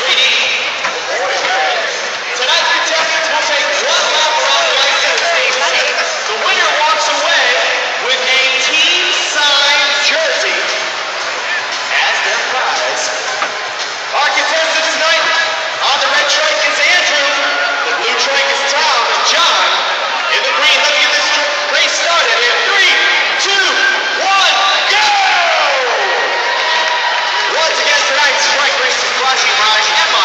reading Strike Racing brought to you by